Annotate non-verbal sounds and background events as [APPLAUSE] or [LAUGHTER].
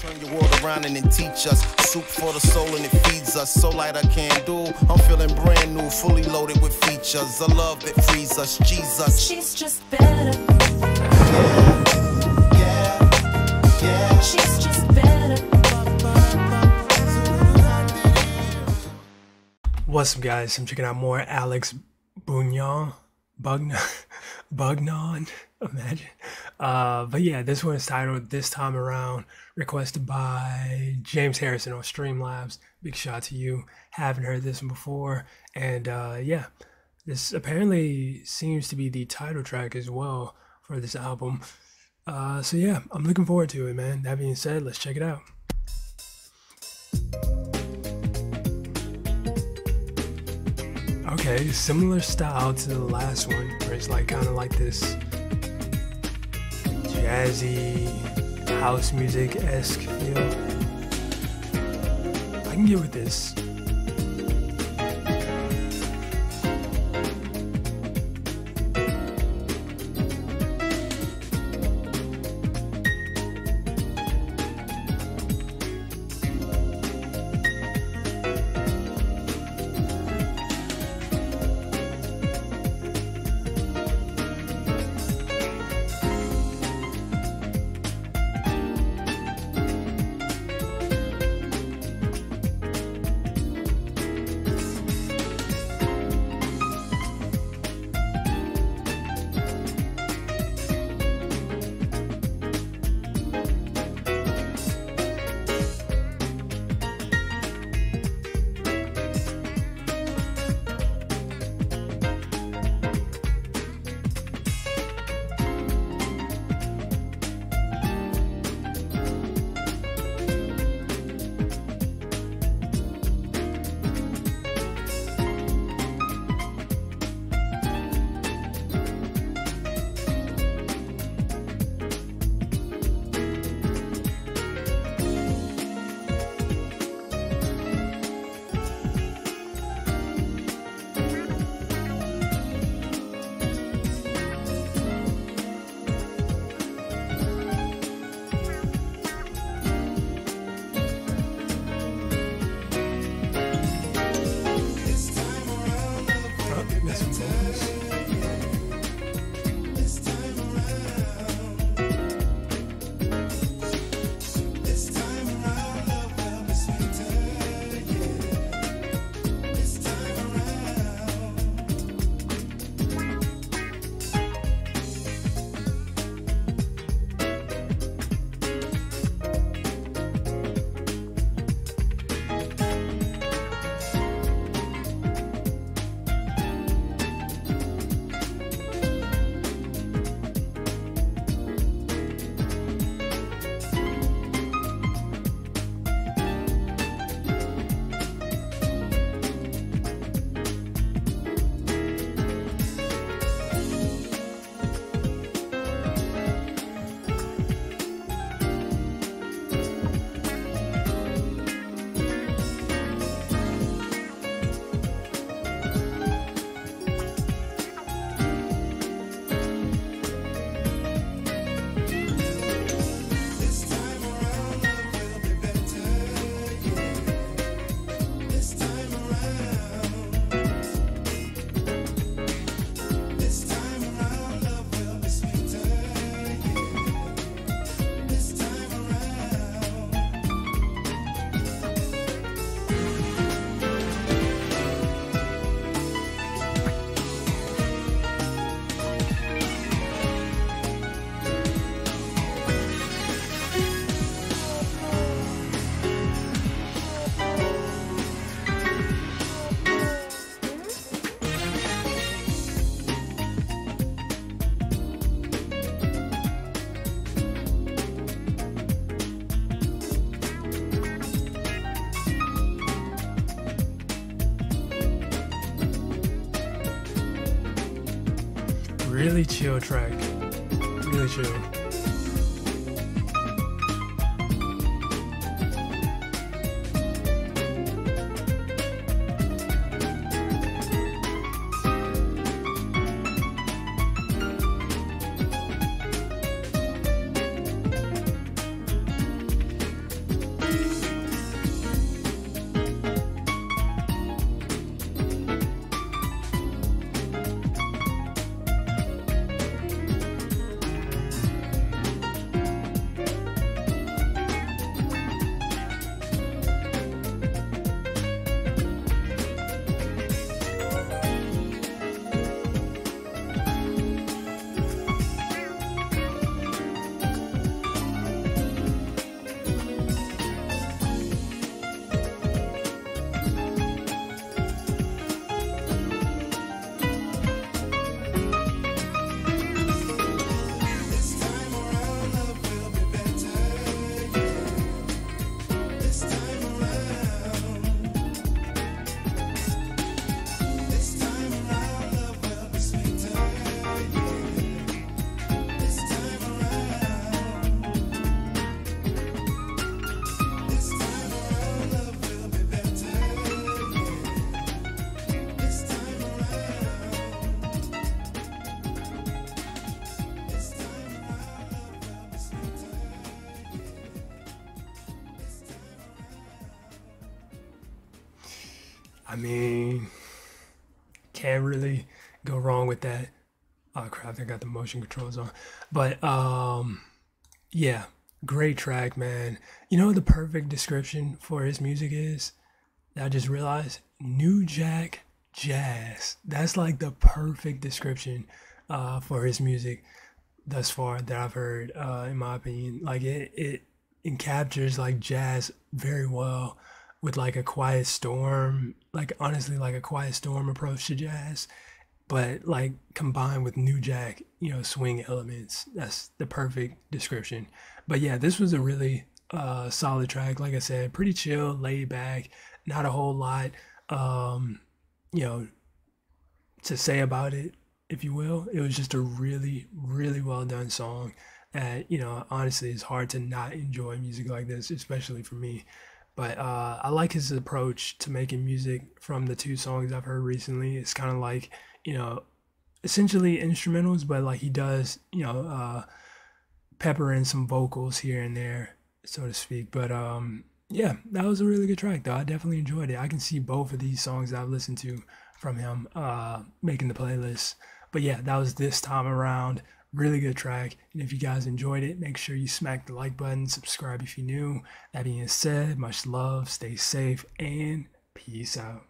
Turn your world around and then teach us. Soup for the soul and it feeds us. So light I can't do. I'm feeling brand new, fully loaded with features. A love that frees us. Jesus. She's just better. Yeah, yeah. She's just better. What's up, guys? I'm checking out more Alex Bugnon. Bugnon. [LAUGHS] Bugnon. Imagine. Uh, but yeah, this one is titled This Time Around, requested by James Harrison on Streamlabs. Big shout to you. Haven't heard this one before. And uh, yeah, this apparently seems to be the title track as well for this album. Uh, so yeah, I'm looking forward to it, man. That being said, let's check it out. Okay, similar style to the last one, where it's like kind of like this jazzy house music esque feel. I can get with this. Really chill track. Really chill. I mean, can't really go wrong with that. Oh crap, I got the motion controls on. But um yeah, great track, man. You know what the perfect description for his music is? I just realized New Jack Jazz. That's like the perfect description uh, for his music thus far that I've heard, uh, in my opinion. Like it, it, it captures like jazz very well with like a quiet storm, like honestly, like a quiet storm approach to jazz, but like combined with New Jack, you know, swing elements. That's the perfect description. But yeah, this was a really uh, solid track. Like I said, pretty chill, laid back, not a whole lot, um, you know, to say about it, if you will. It was just a really, really well done song. And, you know, honestly, it's hard to not enjoy music like this, especially for me. But uh, I like his approach to making music from the two songs I've heard recently. It's kind of like, you know, essentially instrumentals, but like he does, you know, uh, pepper in some vocals here and there, so to speak. But um, yeah, that was a really good track, though. I definitely enjoyed it. I can see both of these songs I've listened to from him uh, making the playlist. But yeah, that was this time around. Really good track. And if you guys enjoyed it, make sure you smack the like button, subscribe if you're new. That being said, much love, stay safe, and peace out.